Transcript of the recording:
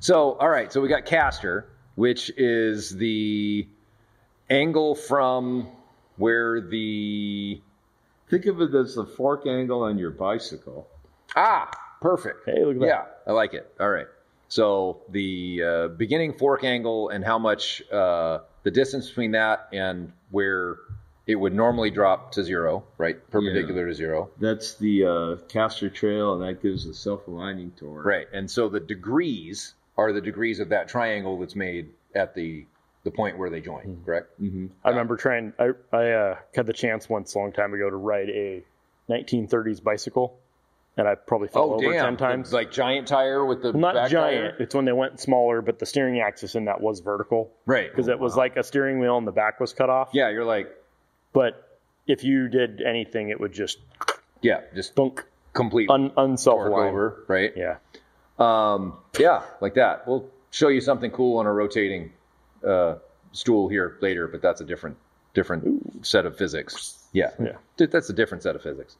So, all right. So we got caster, which is the angle from where the Think of it as the fork angle on your bicycle. ah perfect. Hey, look at that. Yeah, I like it. All right. So the uh, beginning fork angle and how much uh, the distance between that and where it would normally drop to zero, right? Perpendicular to zero. That's the uh, caster trail, and that gives the self-aligning torque. Right. And so the degrees are the degrees of that triangle that's made at the the point where they join, Hmm. correct? I remember trying. I I uh, had the chance once a long time ago to ride a 1930s bicycle, and I probably fell Oh over damn! ten times. The, like giant tire with the Well, not back giant. tire? It's when they went smaller, but the steering axis in that was vertical right? because it was like a steering wheel and the back was cut off. yeah, you're like But if you did anything, it would just yeah, just dunk complete un unself over, right? Yeah. Um, yeah, like that. We'll show you something cool on a rotating uh, stool here later, but that's a different different set of physics. Yeah, Yeah. That's a different set of physics.